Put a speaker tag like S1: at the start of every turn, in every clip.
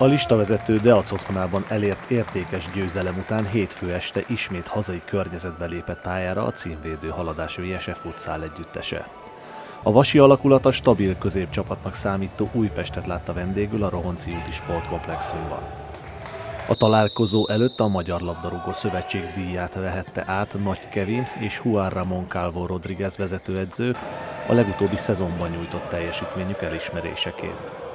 S1: A listavezető Deac otthonában elért értékes győzelem után hétfő este ismét hazai környezetbe lépett pályára a címvédő haladás VSF futszál együttese. A vasi alakulat a stabil középcsapatnak számító Újpestet látta vendégül a Rohonci úti sportkomplexumban. A találkozó előtt a Magyar Labdarúgó Szövetség díját vehette át Nagy Kevin és Juan Ramon Calvo Rodriguez vezetőedző a legutóbbi szezonban nyújtott teljesítményük elismeréseként.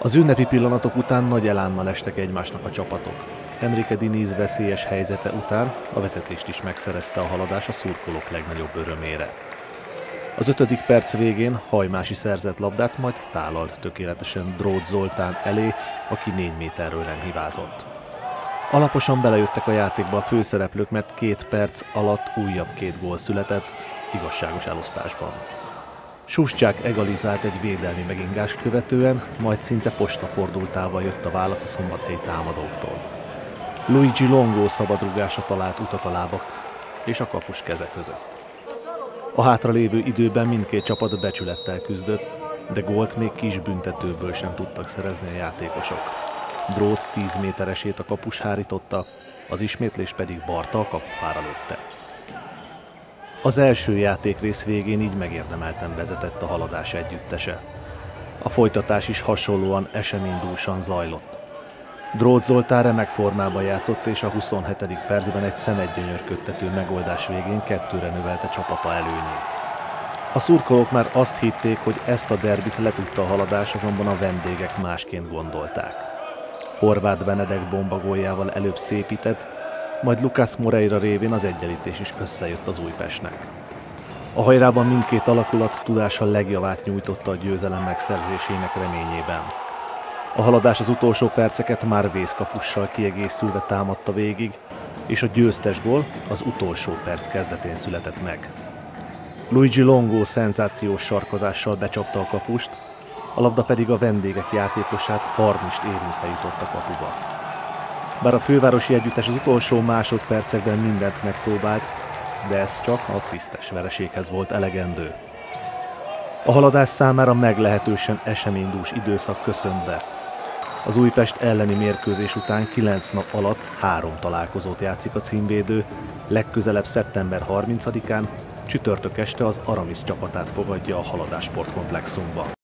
S1: Az ünnepi pillanatok után nagy elánnal estek egymásnak a csapatok. Enrique Diniz veszélyes helyzete után a vezetést is megszerezte a haladás a szurkolók legnagyobb örömére. Az ötödik perc végén Hajmási szerzett labdát, majd tálalt tökéletesen Drót Zoltán elé, aki négy méterről nem hibázott. Alaposan belejöttek a játékba a főszereplők, mert két perc alatt újabb két gól született, igazságos elosztásban. Suscsák egalizált egy védelmi megingás követően, majd szinte postafordultával jött a válasz a szombathelyi támadóktól. Luigi Longo szabadrugása talált utat a lábak és a kapus keze között. A hátralévő időben mindkét csapat becsülettel küzdött, de gólt még kis büntetőből sem tudtak szerezni a játékosok. Drót 10 méteresét a kapus hárította, az ismétlés pedig Barta a kapufára lőtte. Az első játékrész végén így megérdemelten vezetett a haladás együttese. A folytatás is hasonlóan eseménydúsan zajlott. Drót Zoltán remek formában játszott, és a 27. percben egy szemedgyönyörködtető megoldás végén kettőre növelte csapata előnyét. A szurkolók már azt hitték, hogy ezt a derbit letudta a haladás, azonban a vendégek másként gondolták. Horváth Benedek bombagójával előbb szépített, majd Lucas Moreira révén az egyenlítés is összejött az Újpestnek. A hajrában mindkét alakulat tudása legjavát nyújtotta a győzelem megszerzésének reményében. A haladás az utolsó perceket már vészkapussal kiegészülve támadta végig, és a győztes gól az utolsó perc kezdetén született meg. Luigi Longo szenzációs sarkozással becsapta a kapust, a labda pedig a vendégek játékosát harmist érintve jutott a kapuba. Bár a fővárosi együttes az utolsó másodpercekben mindent megpróbált, de ez csak a tisztes vereséghez volt elegendő. A haladás számára meglehetősen eseménydús időszak köszönt be. Az Újpest elleni mérkőzés után 9 nap alatt három találkozót játszik a címvédő, legközelebb szeptember 30-án, csütörtök este az Aramis csapatát fogadja a Haladás sportkomplexumban.